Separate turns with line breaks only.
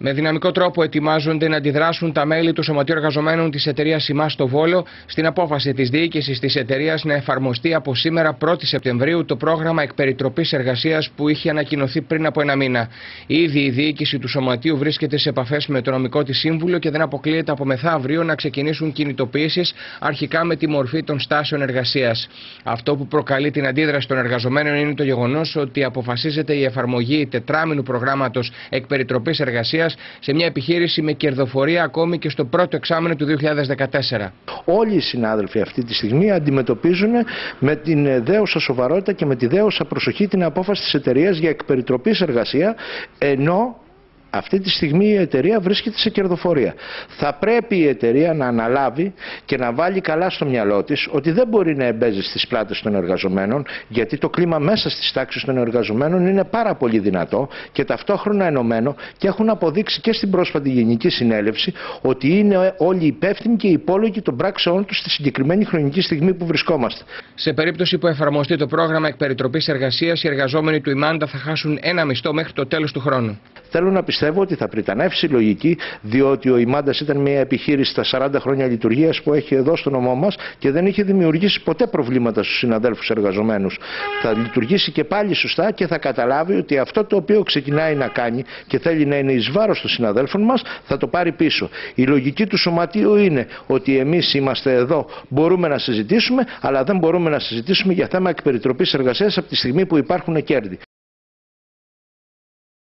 Με δυναμικό τρόπο ετοιμάζονται να αντιδράσουν τα μέλη του Σωματείου Εργαζομένων της εταιρείας ΣΥΜΑ στο Βόλο στην απόφαση της διοίκησης της εταιρείας να εφαρμοστεί από σήμερα 1η Σεπτεμβρίου το πρόγραμμα εκπεριτροπής εργασίας που είχε ανακοινωθεί πριν από ένα μήνα. Ήδη η διοίκηση του Σωματείου βρίσκεται σε επαφές με το νομικό της σύμβουλο και δεν αποκλείεται από μεθαύριο να ξεκινήσουν κινητοποιήσεις αρχικά με τη μορφή των στάσεων εργασίας. Αυτό που προκαλεί την αντίδραση των εργαζομένων είναι το γεγονός ότι αποφασίζεται η εφαρμογή τετράμινου προγράμματος εκπεριτροπής εργασίας σε μια επιχείρηση με κερδοφορία ακόμη και στο πρώτο εξάμεινο του 2014.
Όλοι οι συνάδελφοι αυτή τη στιγμή αντιμετωπίζουν με την δέουσα σοβαρότητα και με τη δέουσα προσοχή την απόφαση της εταιρείας για εκπεριτροπής εργασία ενώ αυτή τη στιγμή η εταιρεία βρίσκεται σε κερδοφορία. Θα πρέπει η εταιρεία να αναλάβει και να βάλει καλά στο μυαλό της ότι δεν μπορεί να εμπέζει στις πλάτες των εργαζομένων, γιατί το κλίμα μέσα στις τάξεις των εργαζομένων είναι πάρα πολύ δυνατό και ταυτόχρονα ενωμένο και έχουν αποδείξει και στην πρόσφατη Γενική Συνέλευση ότι είναι όλοι υπεύθυνοι και υπόλογοι των πράξεών τους στη συγκεκριμένη χρονική στιγμή που βρισκόμαστε.
Σε περίπτωση που εφαρμοστεί το πρόγραμμα εκπεριτροπής εργασίας, οι εργαζόμενοι του Ιμάντα θα χάσουν ένα μισθό μέχρι το τέλος του χρόνου.
Θέλω να πιστεύω ότι θα πριτανεύσει η λογική, διότι ο Ιμάντας ήταν μια επιχείρηση στα 40 χρόνια λειτουργίας που έχει εδώ στο νομό μας και δεν είχε δημιουργήσει ποτέ προβλήματα στους συναδέλφους εργαζομένους. Θα λειτουργήσει και πάλι σωστά και θα καταλάβει ότι αυτό το οποίο ξεκινάει να κάνει και θέλει να είναι εις βάρος των συναδέλφων μας θα το πάρει πίσω. Η λογική του σωματείου είναι ότι εμείς είμαστε εδώ, μπορούμε να συζητήσουμε, αλλά δεν μπορούμε να συζητήσουμε για θέμα εκπεριτροπής εργασίας από τη στιγμή που υπάρχουν κέρδη.